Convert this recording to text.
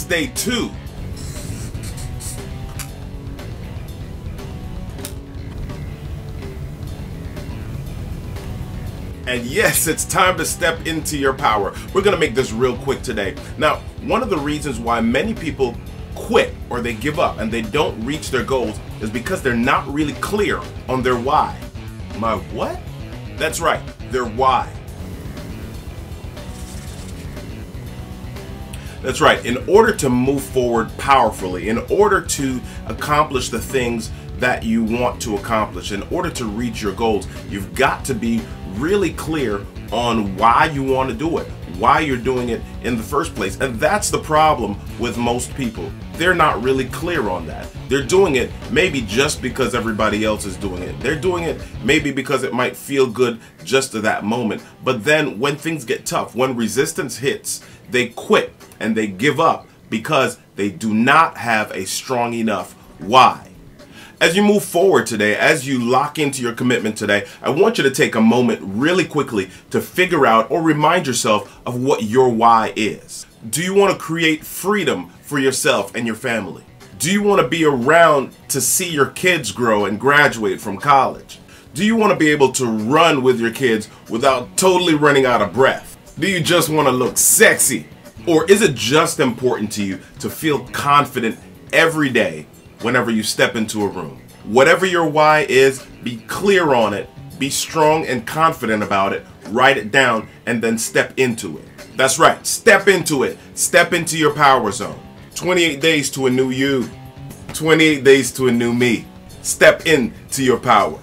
It's day two. And yes, it's time to step into your power. We're gonna make this real quick today. Now, one of the reasons why many people quit or they give up and they don't reach their goals is because they're not really clear on their why. My what? That's right, their why. That's right. In order to move forward powerfully, in order to accomplish the things that you want to accomplish, in order to reach your goals, you've got to be really clear on why you want to do it, why you're doing it in the first place. And that's the problem with most people. They're not really clear on that. They're doing it maybe just because everybody else is doing it. They're doing it maybe because it might feel good just to that moment. But then when things get tough, when resistance hits, they quit and they give up because they do not have a strong enough why. As you move forward today, as you lock into your commitment today, I want you to take a moment really quickly to figure out or remind yourself of what your why is. Do you want to create freedom for yourself and your family? Do you want to be around to see your kids grow and graduate from college? Do you want to be able to run with your kids without totally running out of breath? Do you just want to look sexy or is it just important to you to feel confident every day whenever you step into a room? Whatever your why is, be clear on it, be strong and confident about it, write it down, and then step into it. That's right, step into it. Step into your power zone. 28 days to a new you, 28 days to a new me. Step into your power.